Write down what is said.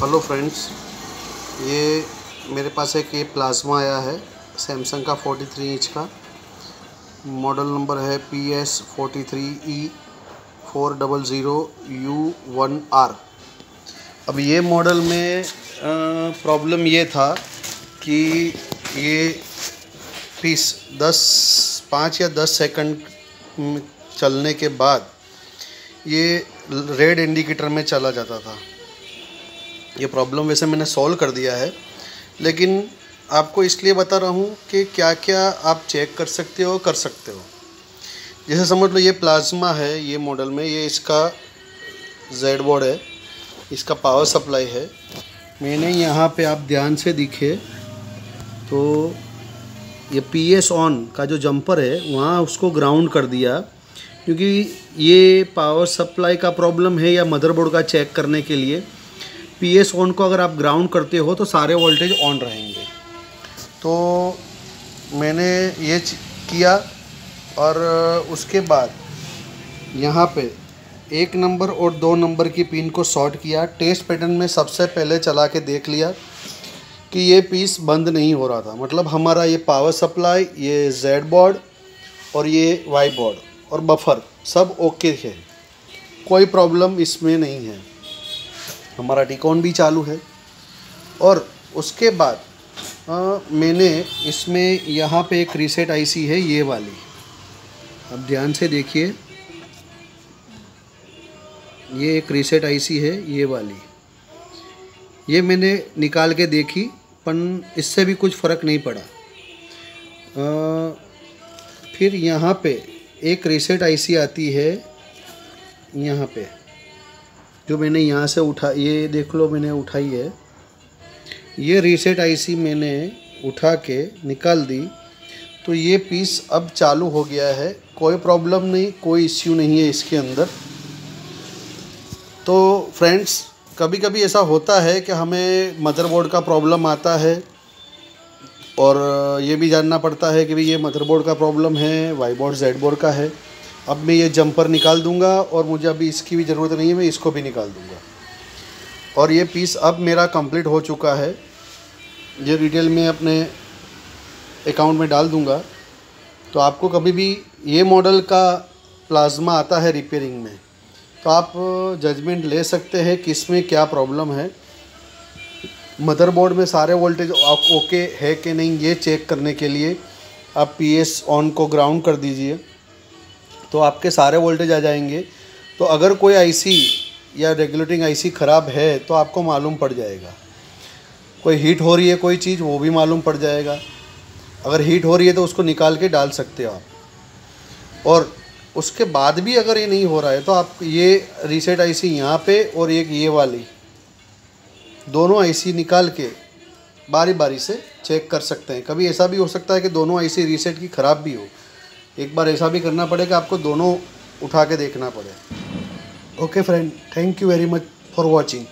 Hello friends, ये मेरे पास एक ये प्लाज्मा आया है, सैमसंग का 43 इंच का। मॉडल नंबर है P S forty three E four double zero U one R अब ये मॉडल में प्रॉब्लम ये था कि ये पीस दस, पाँच या दस सेकंड चलने के बाद ये रेड इंडिकेटर में चला जाता था। ये प्रॉब्लम वैसे मैंने सॉल्व कर दिया है, लेकिन आपको इसलिए बता रहा हूँ कि क्या क्या आप चेक कर सकते हो कर सकते हो। जैसे समझ लो ये प्लाज्मा है, ये मॉडल में, ये इसका जेड बोर्ड है, इसका पावर सप्लाई है। मैंने यहाँ पे आप ध्यान से दिखे तो ये पी एस ऑन का जो जंपर है, वहाँ उसको ग्राउंड कर दिया, क्योंकि ये पावर सप्लाई का प्रॉब्लम है या मदरबोर्ड का चेक करने के लिए। पी एस ऑन को अगर आप ग्राउंड करते हो तो सारे वोल्टेज ऑन रहेंगे। तो मैंने ये किया और उसके बाद यहाँ पे एक नंबर और दो नंबर की पिन को शॉर्ट किया। टेस्ट पैटर्न में सबसे पहले चला के देख लिया कि ये पीस बंद नहीं हो रहा था। मतलब हमारा ये पावर सप्लाई, ये जेड बोर्ड और ये वाई बोर्ड और बफर सब ओके है। कोई प्रॉब्लम इसमें नहीं है। हमारा टिकॉन भी चालू है। और उसके बाद आ, मैंने इसमें यहाँ पे एक रीसेट आईसी है ये वाली। अब ध्यान से देखिए। ये एक रीसेट आईसी है ये वाली। ये मैंने निकाल के देखी पन इससे भी कुछ फ़र्क नहीं पड़ा। आ, फिर यहाँ पे एक रीसेट आईसी आती है यहाँ पे। जो मैंने यहाँ से उठा, ये देख लो मैंने उठाई है। ये रीसेट आईसी मैंने उठा के निकाल दी। तो ये पीस अब चालू हो गया है। कोई प्रॉब्लम नहीं, कोई इश्यू नहीं है इसके अंदर। तो फ्रेंड्स कभी कभी ऐसा होता है कि हमें मदरबोर्ड का प्रॉब्लम आता है और ये भी जानना पड़ता है कि भाई ये मदरबोर्ड का प्रॉब्लम है वाई बोर्ड जेड बोर्ड का है। अब मैं ये जंपर निकाल दूँगा और मुझे अभी इसकी भी ज़रूरत नहीं है, मैं इसको भी निकाल दूँगा। और ये पीस अब मेरा कंप्लीट हो चुका है। ये डिटेल में अपने अकाउंट में डाल दूँगा। तो आपको कभी भी ये मॉडल का प्लाज्मा आता है रिपेयरिंग में तो आप जजमेंट ले सकते हैं कि इसमें क्या प्रॉब्लम है। मदरबोर्ड में सारे वोल्टेज ओके है कि नहीं, ये चेक करने के लिए आप पी एस ऑन को ग्राउंड कर दीजिए। तो आपके सारे वोल्टेज आ जाएँगे। तो अगर कोई आईसी या रेगुलेटिंग आईसी ख़राब है तो आपको मालूम पड़ जाएगा। कोई हीट हो रही है कोई चीज़, वो भी मालूम पड़ जाएगा। अगर हीट हो रही है तो उसको निकाल के डाल सकते हो आप। और उसके बाद भी अगर ये नहीं हो रहा है तो आप ये रीसेट आईसी यहाँ पे और एक ये वाली। दोनों आईसी निकाल के बारी बारी से चेक कर सकते हैं। कभी ऐसा भी हो सकता है कि दोनों आईसी रीसेट की ख़राब भी हो। एक बार ऐसा भी करना पड़ेगा आपको दोनों उठा के देखना पड़े। Okay friend thank you very much for watching